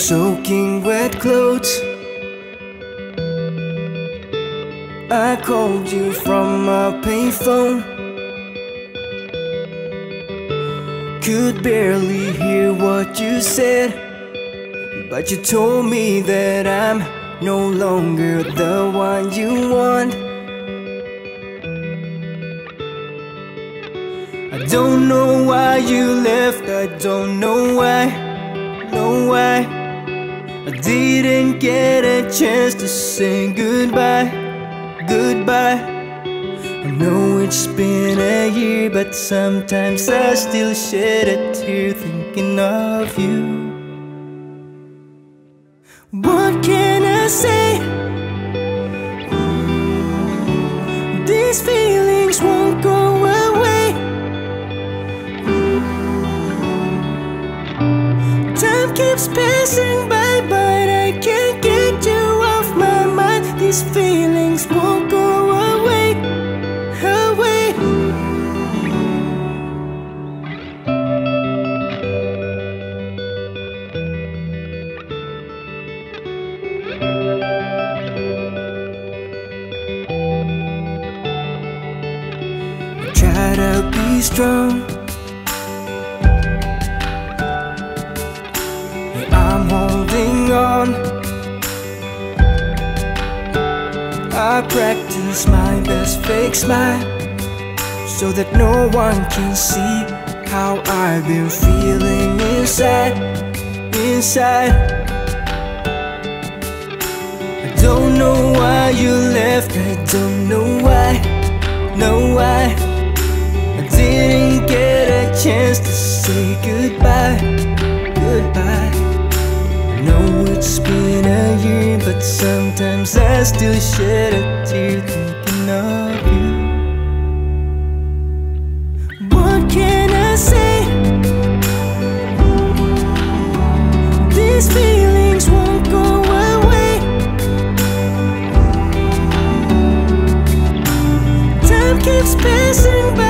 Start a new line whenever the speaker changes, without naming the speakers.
soaking wet clothes. I called you from a payphone. Could barely hear what you said, but you told me that I'm no longer the one you want. I don't know why you left, I don't know why, know why. Didn't get a chance to say goodbye goodbye. I know it's been a year, but sometimes I still shed a tear thinking of you. What can I say? These feelings won't go away. Time keeps passing by, These feelings won't. Go away. Try to be strong. I'm holding on. I practice my best fake smile so that no one can see how I've been feeling inside, inside. I don't know why you left, I don't know why, know why I didn't get a chance to say goodbye, goodbye. Sometimes I still shed a tear thinking of you. What can I say? These feelings won't go away. Time keeps passing by,